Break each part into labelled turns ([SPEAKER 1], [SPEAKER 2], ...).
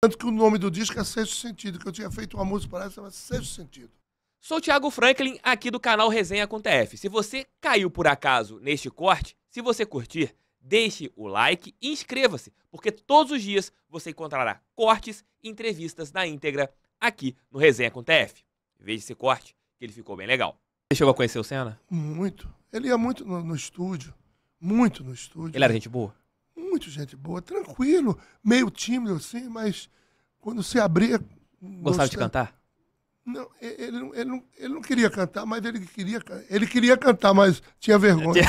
[SPEAKER 1] Tanto que o nome do disco é Sexto Sentido, que eu tinha feito uma música para essa, chama Sexto Sentido.
[SPEAKER 2] Sou o Thiago Franklin, aqui do canal Resenha com TF. Se você caiu por acaso neste corte, se você curtir, deixe o like e inscreva-se, porque todos os dias você encontrará cortes e entrevistas na íntegra aqui no Resenha com TF. Veja esse corte, que ele ficou bem legal. Você chegou a conhecer o Senna?
[SPEAKER 1] Muito. Ele ia muito no, no estúdio. Muito no estúdio.
[SPEAKER 2] Ele era gente boa?
[SPEAKER 1] Muito gente boa, tranquilo, meio tímido assim, mas quando se abria.
[SPEAKER 2] Gostava de cantar?
[SPEAKER 1] Não, ele não, ele, não, ele não queria cantar, mas ele queria, ele queria cantar, mas tinha vergonha.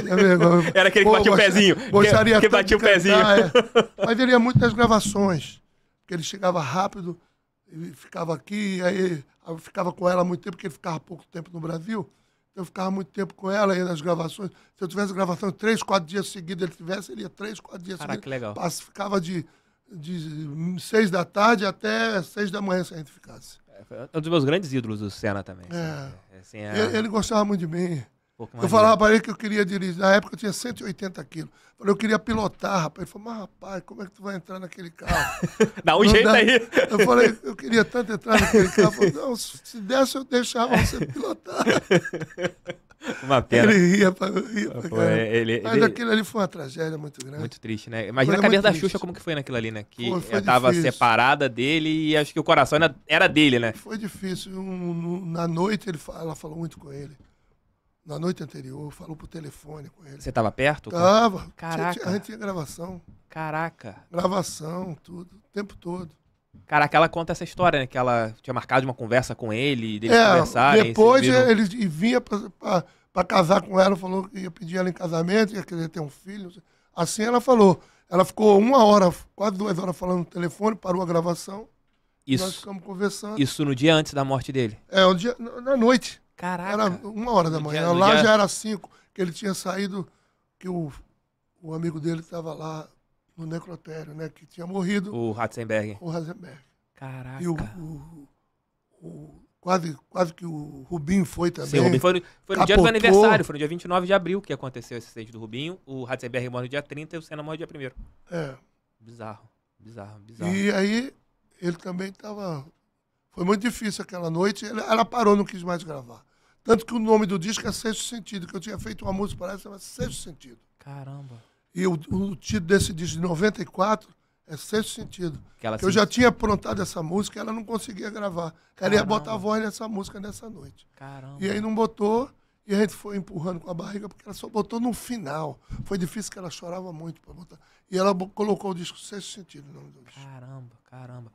[SPEAKER 1] tinha
[SPEAKER 2] vergonha. Era aquele que batia o pezinho.
[SPEAKER 1] Gostaria
[SPEAKER 2] que, que batia o pezinho.
[SPEAKER 1] É. Mas ele ia muito nas gravações, porque ele chegava rápido, ele ficava aqui, aí eu ficava com ela há muito tempo, porque ele ficava pouco tempo no Brasil. Eu ficava muito tempo com ela aí nas gravações. Se eu tivesse gravação três, quatro dias seguidos, ele tivesse, ele ia três, quatro dias
[SPEAKER 2] Caraca,
[SPEAKER 1] seguidos.
[SPEAKER 2] que legal.
[SPEAKER 1] Passa, ficava de, de seis da tarde até seis da manhã se a gente ficasse.
[SPEAKER 2] É, é um dos meus grandes ídolos, o Senna também.
[SPEAKER 1] É. Assim, é... Ele, ele, gostava muito de mim.
[SPEAKER 2] Um
[SPEAKER 1] eu falava para ele que eu queria dirigir. Na época eu tinha 180 quilos. Falei, eu queria pilotar, rapaz. Ele falou, mas rapaz, como é que tu vai entrar naquele carro?
[SPEAKER 2] dá um Não jeito dá. aí.
[SPEAKER 1] Eu falei, eu queria tanto entrar naquele carro. Falei, não, se desse eu deixava você pilotar.
[SPEAKER 2] Uma pena.
[SPEAKER 1] Ele ria, pra, ria pra
[SPEAKER 2] Pô, ele,
[SPEAKER 1] Mas
[SPEAKER 2] ele...
[SPEAKER 1] aquilo ali foi uma tragédia muito grande.
[SPEAKER 2] Muito triste, né? Imagina a cabeça da Xuxa como que foi naquilo ali, né? Que
[SPEAKER 1] foi, foi
[SPEAKER 2] tava
[SPEAKER 1] difícil.
[SPEAKER 2] separada dele e acho que o coração era dele, né?
[SPEAKER 1] Foi difícil. Um, na noite ele, ela falou muito com ele. Na noite anterior, falou por telefone com ele.
[SPEAKER 2] Você tava perto?
[SPEAKER 1] Tava.
[SPEAKER 2] Caraca.
[SPEAKER 1] Tinha, a gente tinha gravação.
[SPEAKER 2] Caraca.
[SPEAKER 1] Gravação, tudo, o tempo todo.
[SPEAKER 2] Caraca, ela conta essa história, né? Que ela tinha marcado uma conversa com ele, deles
[SPEAKER 1] é,
[SPEAKER 2] conversarem.
[SPEAKER 1] Depois viram... ele vinha pra, casar com ela, falou que ia pedir ela em casamento, ia querer ter um filho. Assim ela falou. Ela ficou uma hora, quase duas horas falando no telefone, parou a gravação.
[SPEAKER 2] Isso,
[SPEAKER 1] nós ficamos conversando.
[SPEAKER 2] Isso no dia antes da morte dele?
[SPEAKER 1] É, um dia, na noite.
[SPEAKER 2] Caraca.
[SPEAKER 1] Era uma hora da manhã. Dia, lá dia... já era cinco, que ele tinha saído, que o, o amigo dele estava lá no necrotério, né? Que tinha morrido.
[SPEAKER 2] O Ratzenberg.
[SPEAKER 1] O Ratzenberg.
[SPEAKER 2] Caraca.
[SPEAKER 1] E o, o, o, quase, quase que o Rubinho foi também.
[SPEAKER 2] Sim, o Rubinho foi, foi no dia do aniversário, foi no dia 29 de abril que aconteceu esse acidente do Rubinho. O Ratzenberg morre no dia 30 e o Senna morre no dia 1
[SPEAKER 1] É.
[SPEAKER 2] Bizarro, bizarro, bizarro.
[SPEAKER 1] E aí ele também estava foi muito difícil aquela noite. Ela parou, não quis mais gravar. Tanto que o nome do disco é Sexto Sentido, que eu tinha feito uma música para ela, chama Sexto Sentido.
[SPEAKER 2] Caramba.
[SPEAKER 1] E o, o título desse disco de 94 é Sexto Sentido.
[SPEAKER 2] Que, ela
[SPEAKER 1] que eu já tinha aprontado essa música e ela não conseguia gravar. Ela ia botar a voz nessa música nessa noite.
[SPEAKER 2] Caramba.
[SPEAKER 1] E aí não botou, e a gente foi empurrando com a barriga, porque ela só botou no final. Foi difícil que ela chorava muito para botar. E ela colocou o disco Sexto Sentido. No nome do disco.
[SPEAKER 2] Caramba, caramba.